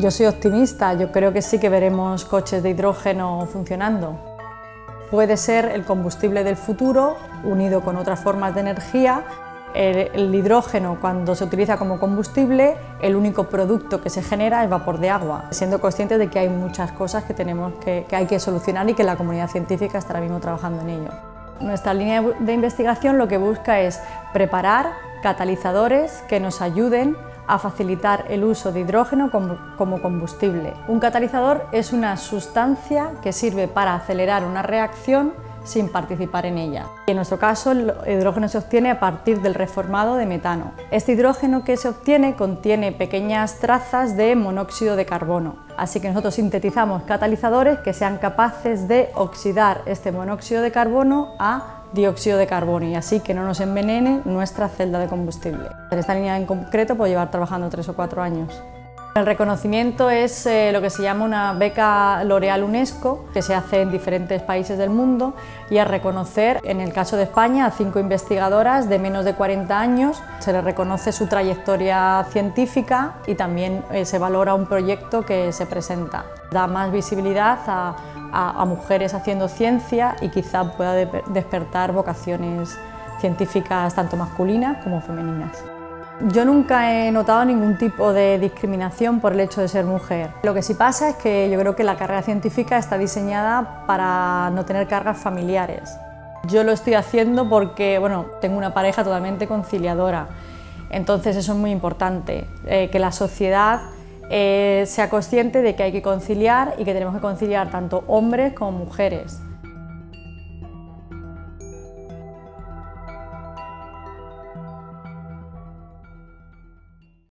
Yo soy optimista, yo creo que sí que veremos coches de hidrógeno funcionando. Puede ser el combustible del futuro unido con otras formas de energía. El, hidrógeno cuando se utiliza como combustible, el único producto que se genera es vapor de agua, siendo conscientes de que hay muchas cosas que, tenemos que, hay que solucionar y que la comunidad científica está ahora mismo trabajando en ello. Nuestra línea de investigación lo que busca es preparar catalizadores que nos ayuden a facilitar el uso de hidrógeno como, combustible. Un catalizador es una sustancia que sirve para acelerar una reacción sin participar en ella. En nuestro caso, el hidrógeno se obtiene a partir del reformado de metano. Este hidrógeno que se obtiene contiene pequeñas trazas de monóxido de carbono, así que nosotros sintetizamos catalizadores que sean capaces de oxidar este monóxido de carbono a dióxido de carbono y así que no nos envenene nuestra celda de combustible. En esta línea en concreto puedo llevar trabajando tres o cuatro años. El reconocimiento es eh, lo que se llama una beca L'Oreal UNESCO, que se hace en diferentes países del mundo, y a reconocer, en el caso de España, a cinco investigadoras de menos de 40 años. Se les reconoce su trayectoria científica y también eh, se valora un proyecto que se presenta. Da más visibilidad a, a mujeres haciendo ciencia y quizá pueda despertar vocaciones científicas tanto masculinas como femeninas. Yo nunca he notado ningún tipo de discriminación por el hecho de ser mujer. Lo que sí pasa es que yo creo que la carrera científica está diseñada para no tener cargas familiares. Yo lo estoy haciendo porque bueno, tengo una pareja totalmente conciliadora, entonces eso es muy importante, eh, que la sociedad eh, sea consciente de que hay que conciliar y que tenemos que conciliar tanto hombres como mujeres.